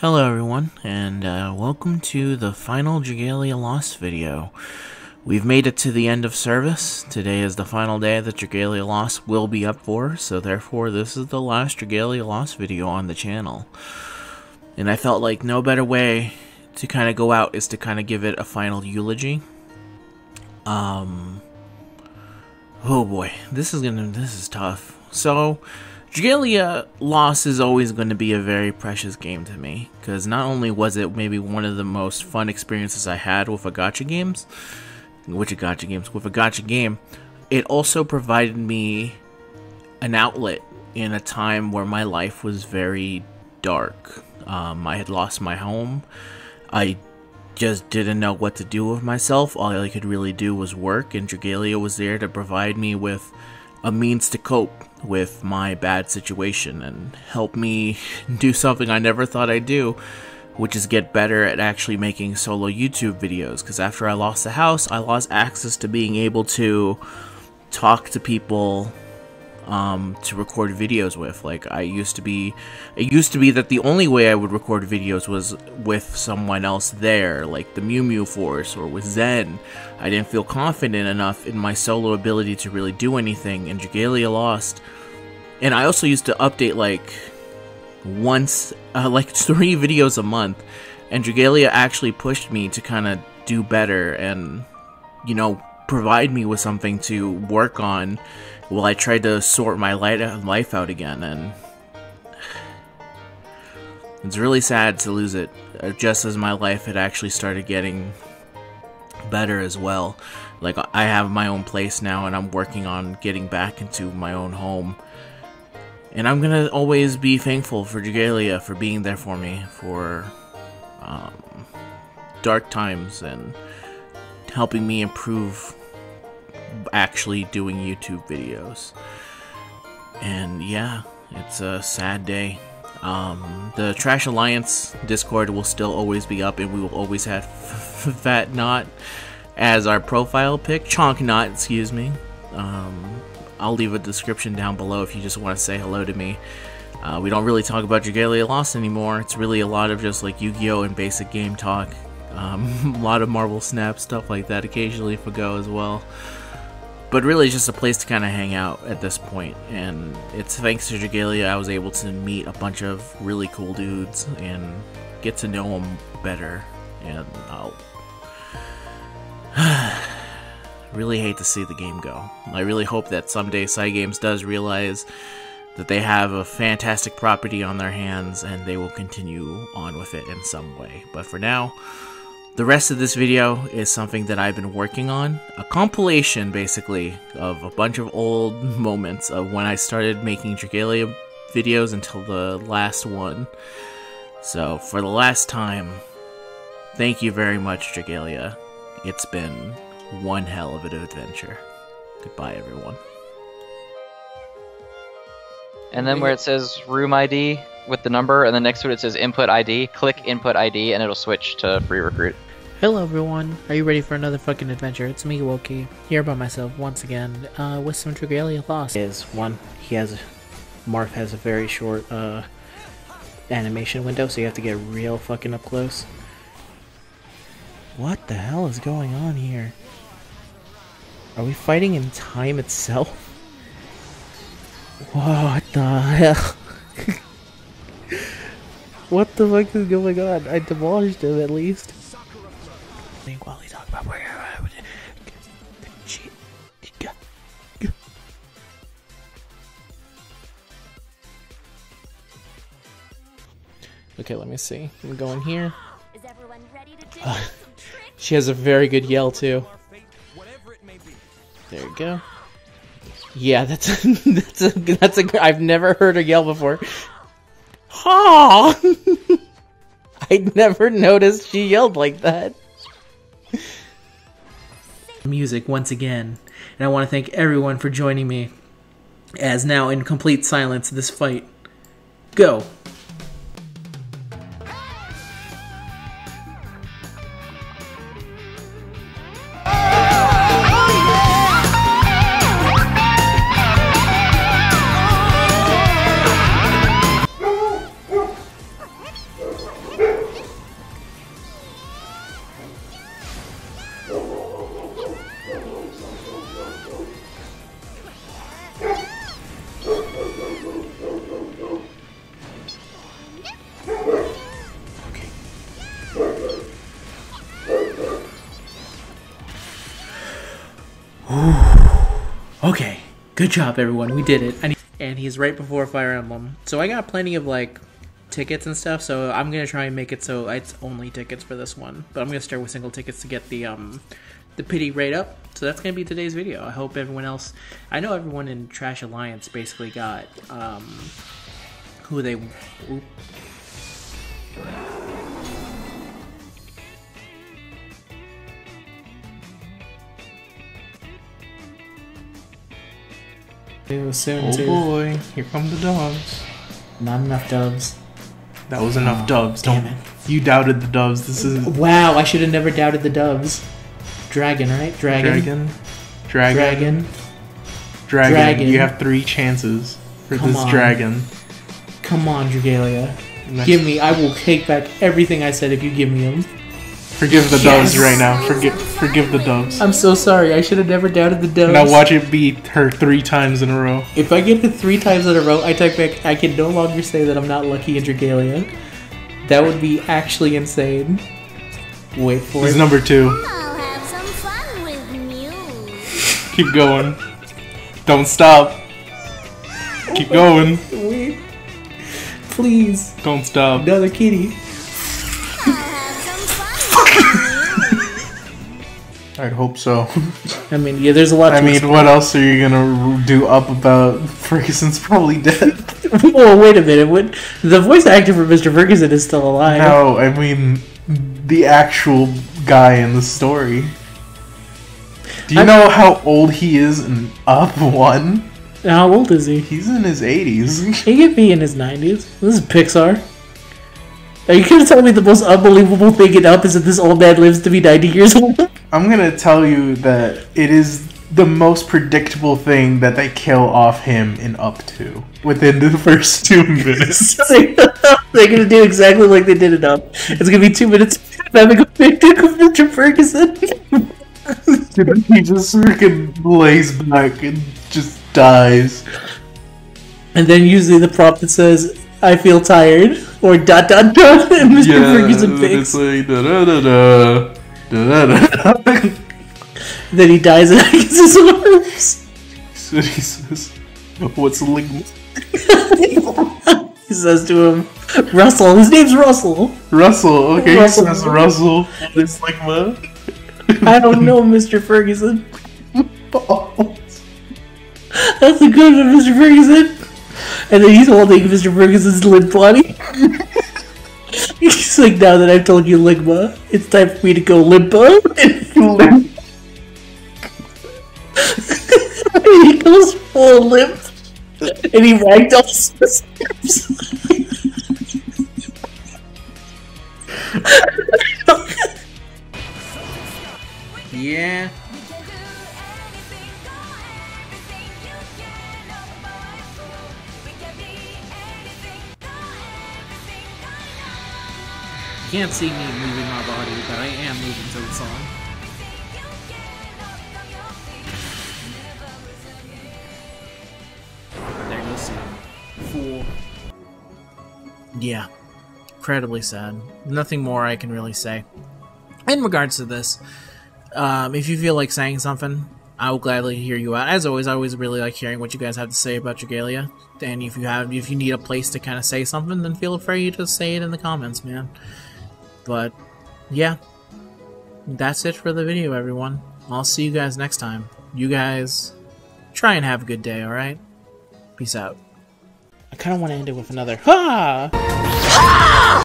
Hello everyone, and uh, welcome to the final Dragalia Lost video. We've made it to the end of service. Today is the final day that Dragalia Lost will be up for, so therefore this is the last Dragalia Lost video on the channel. And I felt like no better way to kind of go out is to kind of give it a final eulogy. Um... Oh boy, this is gonna, this is tough. So, Dragalia Lost is always going to be a very precious game to me, because not only was it maybe one of the most fun experiences I had with a gacha games, which a gacha games, with a gacha game, it also provided me an outlet in a time where my life was very dark. Um, I had lost my home. I just didn't know what to do with myself. All I could really do was work, and Dragalia was there to provide me with a means to cope with my bad situation and help me do something I never thought I'd do, which is get better at actually making solo YouTube videos. Because after I lost the house, I lost access to being able to talk to people um, to record videos with. Like I used to be, it used to be that the only way I would record videos was with someone else there, like the Mew Mew Force or with Zen. I didn't feel confident enough in my solo ability to really do anything, and Dragalia Lost. And I also used to update like once, uh, like three videos a month, and Dragalia actually pushed me to kind of do better and, you know, provide me with something to work on while I tried to sort my life out again, and it's really sad to lose it, uh, just as my life had actually started getting better as well. Like, I have my own place now, and I'm working on getting back into my own home. And I'm gonna always be thankful for Dragalia for being there for me, for um, dark times, and helping me improve actually doing YouTube videos. And yeah, it's a sad day. Um, the Trash Alliance Discord will still always be up, and we will always have Fat Knot as our profile pic. Chonk Knot, excuse me. Um, I'll leave a description down below if you just want to say hello to me. Uh, we don't really talk about Dragalia Lost anymore. It's really a lot of just like Yu-Gi-Oh! and basic game talk. Um, a lot of Marvel Snap, stuff like that, occasionally FGO as well but really it's just a place to kind of hang out at this point. and it's thanks to Dragalia I was able to meet a bunch of really cool dudes and get to know them better and I'll really hate to see the game go. I really hope that someday Cygames does realize that they have a fantastic property on their hands and they will continue on with it in some way. But for now, the rest of this video is something that I've been working on. A compilation, basically, of a bunch of old moments of when I started making Dragalia videos until the last one. So, for the last time, thank you very much, Dragalia. It's been one hell of an adventure. Goodbye, everyone. And then where it says room ID with the number, and then next to it it says input ID, click input ID, and it'll switch to free recruit. Hello everyone, are you ready for another fucking adventure? It's me, Wokey, here by myself once again, uh, with some Dragalia Lost. Is one, he has, Marth has a very short, uh, animation window, so you have to get real fucking up close. What the hell is going on here? Are we fighting in time itself? What the hell? what the fuck is going on? I demolished him at least Okay, let me see. I'm going here. Uh, she has a very good yell too. There you go. Yeah, that's a, that's a that's a I've never heard her yell before. Ha! I never noticed she yelled like that music once again, and I want to thank everyone for joining me. As now, in complete silence, this fight. Go! Okay. Good job, everyone. We did it. And he's right before Fire Emblem. So I got plenty of like tickets and stuff. So I'm gonna try and make it so it's only tickets for this one. But I'm gonna start with single tickets to get the um the pity rate up. So that's gonna be today's video. I hope everyone else. I know everyone in Trash Alliance basically got um who they. Oop. It was soon Oh too. boy, here come the doves. Not enough doves. That was enough oh, doves. damn Don't you doubted the doves? This is Wow, I should have never doubted the doves. Dragon, right? Dragon. dragon, dragon, Dragon. dragon. Dragon. You have three chances for Come this on. dragon. Come on, Dragalia. Give me. I will take back everything I said if you give me them. Forgive the Yes. doves right now. Forgive, forgive the doves. I'm so sorry. I should have never doubted the doves. Now watch it beat her three times in a row. If I get it three times in a row, I take back. I can no longer say that I'm not lucky in Dragalia. That would be actually insane. Wait for He's it. number two. I'll have some fun with Muse. Keep going. Don't stop. Keep oh going. Wait. Please, Don't stop. another kitty. I'd hope so. I mean, yeah, there's a lot. I mean, what else are you gonna do up about Ferguson's probably dead? well, wait a minute. What? The voice actor for Mr. Ferguson is still alive. No, I mean the actual guy in the story. Do you I'm- know how old he is in Up One? How old is he? He's in his eighties. He could be in his 90s. This is Pixar. Are you gonna tell me the most unbelievable thing in Up is that this old man lives to be 90 years old? I'm gonna tell you that it is the most predictable thing that they kill off him in Up Two within the first two minutes. They're gonna do exactly like they did in Up. It's gonna be two minutes of having a picnic with Mr. Ferguson. he just freaking lays back and just dies. and then usually the prompt that says, I feel tired, or dot dot dot, and Mr. Ferguson and it's like da da da da da da da. Then he dies and I gets his arms. So he says, "What's ligma?" He says to him, Russell, his name's Russell. Russell. Okay, Russell. he says Russell. What is ligma? I don't know, Mr. Ferguson. That's a good one, Mr. Ferguson. And then he's holding Mr. Ferguson's limp body. he's like, now that I've told you Ligma, it's time for me to go limpo. And he goes full limp. And he ragdolls the steps. yeah. Can't see me moving my body, but I am moving to the song. There goes Sam. Fool. Yeah. Incredibly sad. Nothing more I can really say. In regards to this, um, if you feel like saying something, I will gladly hear you out. As always, I always really like hearing what you guys have to say about Dragalia. And if you have, if you need a place to kind of say something, then feel free to say it in the comments, man. But yeah, that's it for the video, everyone. I'll see you guys next time. You guys try and have a good day, alright? Peace out. I kind of want to end it with another ha!